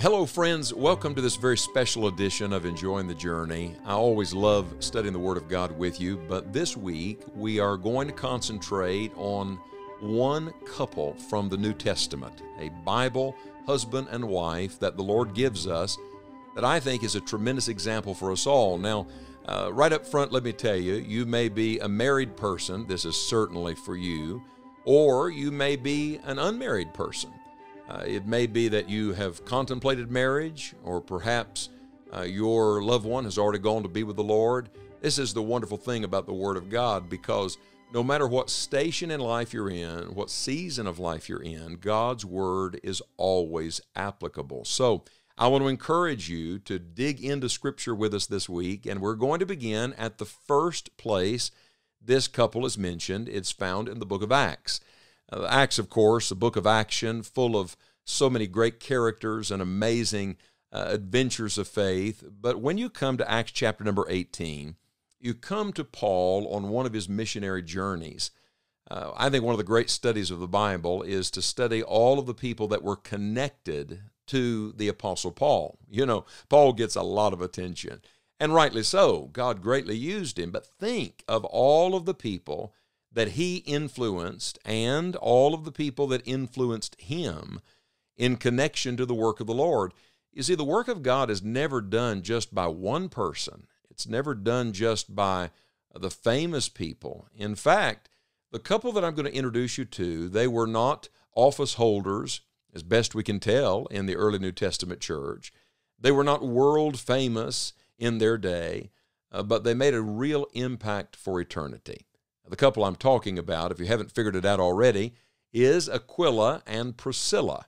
Hello, friends. Welcome to this very special edition of Enjoying the Journey. I always love studying the Word of God with you, but this week we are going to concentrate on one couple from the New Testament, a Bible husband and wife that the Lord gives us that I think is a tremendous example for us all. Now, uh, right up front, let me tell you, you may be a married person, this is certainly for you, or you may be an unmarried person. Uh, it may be that you have contemplated marriage, or perhaps uh, your loved one has already gone to be with the Lord. This is the wonderful thing about the Word of God because no matter what station in life you're in, what season of life you're in, God's Word is always applicable. So, I want to encourage you to dig into Scripture with us this week, and we're going to begin at the first place this couple is mentioned. It's found in the book of Acts. Uh, Acts, of course, a book of action full of so many great characters and amazing uh, adventures of faith. But when you come to Acts chapter number 18, you come to Paul on one of his missionary journeys. Uh, I think one of the great studies of the Bible is to study all of the people that were connected to the Apostle Paul. You know, Paul gets a lot of attention, and rightly so. God greatly used him. But think of all of the people that he influenced and all of the people that influenced him in connection to the work of the Lord. You see, the work of God is never done just by one person, it's never done just by the famous people. In fact, the couple that I'm going to introduce you to, they were not office holders, as best we can tell, in the early New Testament church. They were not world famous in their day, uh, but they made a real impact for eternity. The couple I'm talking about, if you haven't figured it out already, is Aquila and Priscilla.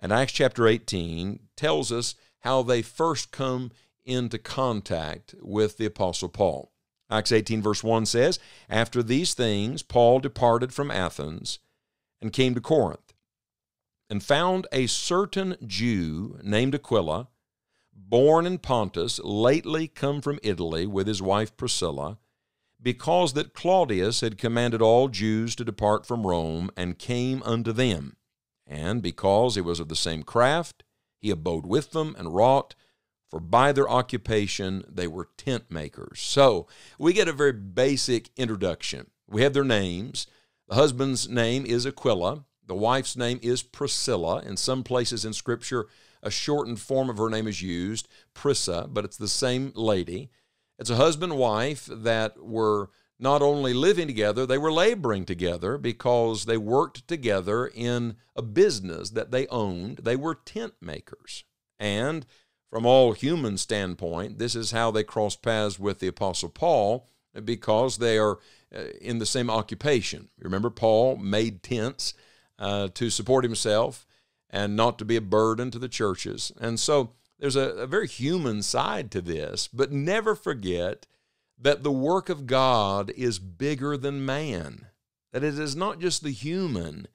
And Acts chapter 18 tells us how they first come into contact with the Apostle Paul. Acts 18, verse 1 says, After these things, Paul departed from Athens and came to Corinth, and found a certain Jew named Aquila, born in Pontus, lately come from Italy with his wife Priscilla because that Claudius had commanded all Jews to depart from Rome, and came unto them. And because he was of the same craft, he abode with them and wrought, for by their occupation they were tent makers. So we get a very basic introduction. We have their names. The husband's name is Aquila. The wife's name is Priscilla. In some places in Scripture, a shortened form of her name is used, Prisca, but it's the same lady. It's a husband and wife that were not only living together, they were laboring together because they worked together in a business that they owned. They were tent makers. And from all human standpoint, this is how they cross paths with the Apostle Paul because they are uh, in the same occupation. Remember, Paul made tents uh, to support himself and not to be a burden to the churches. And so there's a, a very human side to this, but never forget that the work of God is bigger than man. That it is not just the human,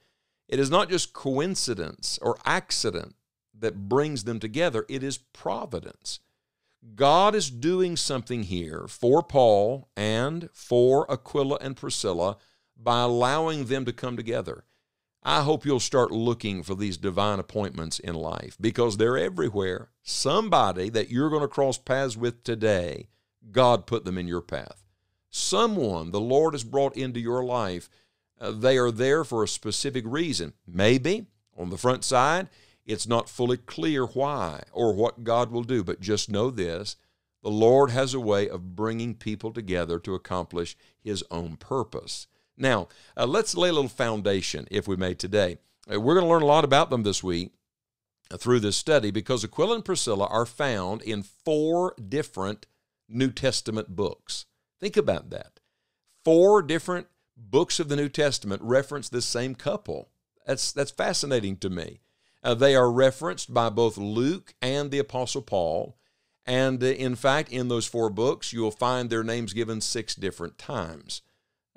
it is not just coincidence or accident that brings them together, it is providence. God is doing something here for Paul and for Aquila and Priscilla by allowing them to come together. I hope you'll start looking for these divine appointments in life because they're everywhere. Somebody that you're going to cross paths with today, God put them in your path. Someone the Lord has brought into your life, uh, they are there for a specific reason. Maybe on the front side, it's not fully clear why or what God will do, but just know this the Lord has a way of bringing people together to accomplish His own purpose. Now, uh, let's lay a little foundation, if we may, today. Uh, we're going to learn a lot about them this week uh, through this study because Aquila and Priscilla are found in four different New Testament books. Think about that. Four different books of the New Testament reference this same couple. That's, that's fascinating to me. Uh, they are referenced by both Luke and the Apostle Paul. And uh, in fact, in those four books, you will find their names given six different times.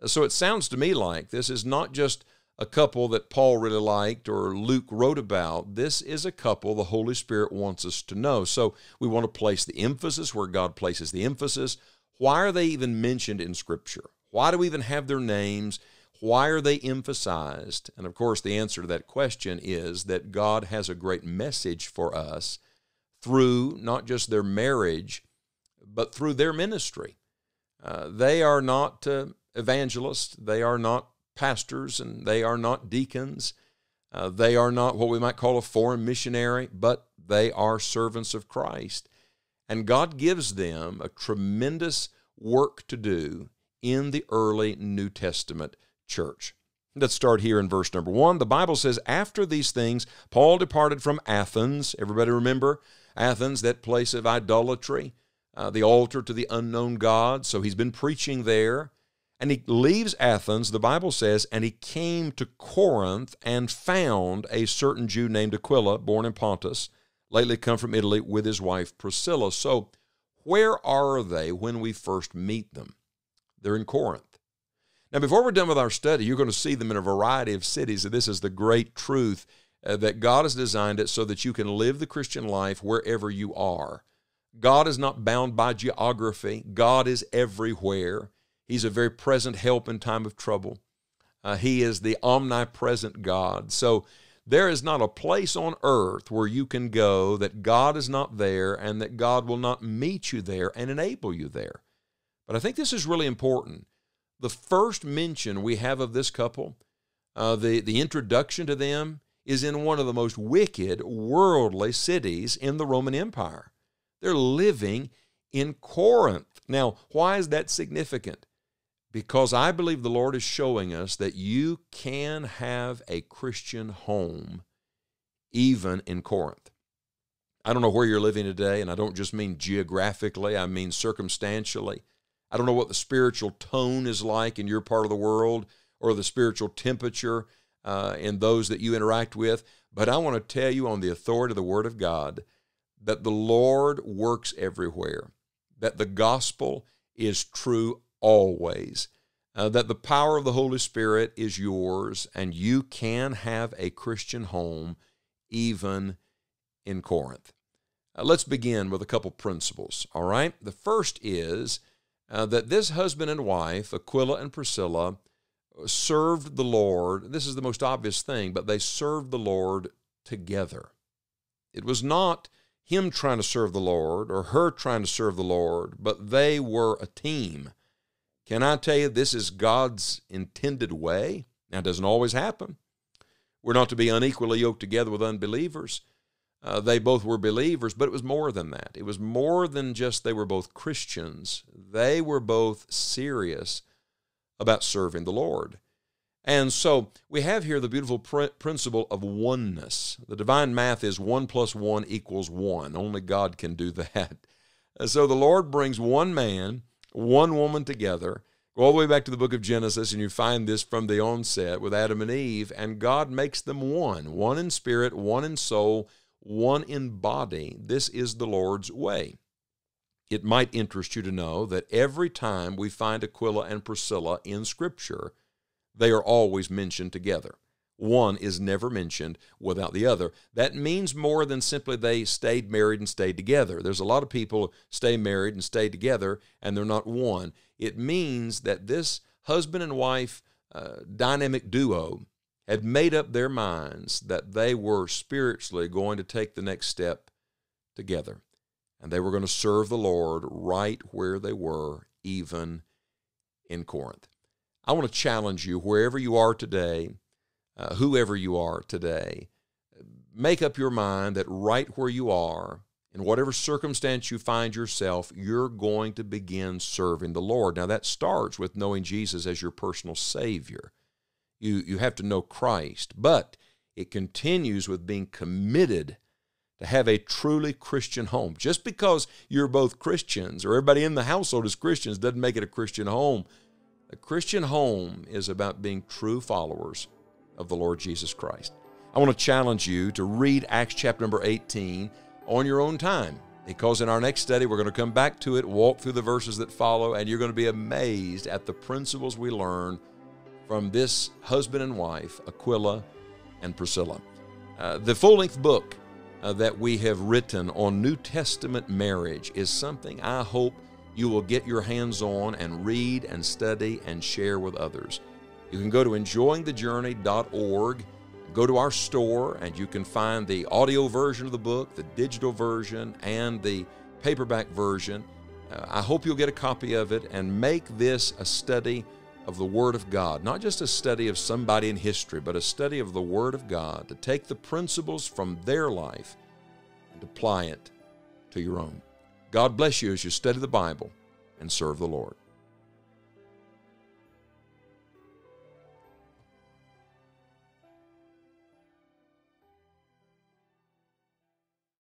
So it sounds to me like this is not just a couple that Paul really liked or Luke wrote about. This is a couple the Holy Spirit wants us to know. So we want to place the emphasis where God places the emphasis. Why are they even mentioned in Scripture? Why do we even have their names? Why are they emphasized? And of course, the answer to that question is that God has a great message for us through not just their marriage, but through their ministry. Uh, they are not uh, evangelists, they are not pastors, and they are not deacons. Uh, they are not what we might call a foreign missionary, but they are servants of Christ. And God gives them a tremendous work to do in the early New Testament church. Let's start here in verse number one. The Bible says, After these things, Paul departed from Athens. Everybody remember Athens, that place of idolatry, uh, the altar to the unknown God. So he's been preaching there. And he leaves Athens, the Bible says, and he came to Corinth and found a certain Jew named Aquila, born in Pontus, lately come from Italy, with his wife Priscilla. So, where are they when we first meet them? They're in Corinth. Now, before we're done with our study, you're going to see them in a variety of cities. This is the great truth uh, that God has designed it so that you can live the Christian life wherever you are. God is not bound by geography, God is everywhere. He's a very present help in time of trouble. Uh, he is the omnipresent God. So there is not a place on earth where you can go that God is not there and that God will not meet you there and enable you there. But I think this is really important the first mention we have of this couple, uh, the, the introduction to them, is in one of the most wicked, worldly cities in the Roman Empire. They're living in Corinth. Now, why is that significant? Because I believe the Lord is showing us that you can have a Christian home even in Corinth. I don't know where you're living today, and I don't just mean geographically, I mean circumstantially. I don't know what the spiritual tone is like in your part of the world or the spiritual temperature uh, in those that you interact with, but I want to tell you on the authority of the Word of God that the Lord works everywhere, that the gospel is true always, uh, that the power of the Holy Spirit is yours, and you can have a Christian home even in Corinth. Uh, let's begin with a couple principles, all right? The first is uh, that this husband and wife, Aquila and Priscilla, served the Lord. This is the most obvious thing, but they served the Lord together. It was not him trying to serve the Lord or her trying to serve the Lord, but they were a team. Can I tell you, this is God's intended way? Now, it doesn't always happen. We're not to be unequally yoked together with unbelievers, uh, they both were believers, but it was more than that. It was more than just they were both Christians. They were both serious about serving the Lord. And so we have here the beautiful pr- principle of oneness. The divine math is one plus one equals one. Only God can do that. So the Lord brings one man, one woman together. Go all the way back to the book of Genesis, and you find this from the onset with Adam and Eve, and God makes them one one in spirit, one in soul, one in body. This is the Lord's way. It might interest you to know that every time we find Aquila and Priscilla in Scripture, they are always mentioned together. One is never mentioned without the other. That means more than simply they stayed married and stayed together. There's a lot of people stay married and stay together and they're not one. It means that this husband and wife uh, dynamic duo had made up their minds that they were spiritually going to take the next step together. And they were going to serve the Lord right where they were, even in Corinth. I want to challenge you, wherever you are today, uh, whoever you are today, make up your mind that right where you are, in whatever circumstance you find yourself, you're going to begin serving the Lord. Now, that starts with knowing Jesus as your personal Savior. You, you have to know Christ. But it continues with being committed to have a truly Christian home. Just because you're both Christians or everybody in the household is Christians doesn't make it a Christian home. A Christian home is about being true followers of the Lord Jesus Christ. I want to challenge you to read Acts chapter number 18 on your own time because in our next study we're going to come back to it, walk through the verses that follow, and you're going to be amazed at the principles we learn from this husband and wife, Aquila and Priscilla. Uh, the full length book uh, that we have written on New Testament marriage is something I hope you will get your hands on and read and study and share with others. You can go to enjoyingthejourney.org, Go to our store and you can find the audio version of the book, the digital version, and the paperback version. Uh, I hope you'll get a copy of it and make this a study of the Word of God, not just a study of somebody in history, but a study of the Word of God to take the principles from their life and apply it to your own. God bless you as you study the Bible and serve the Lord.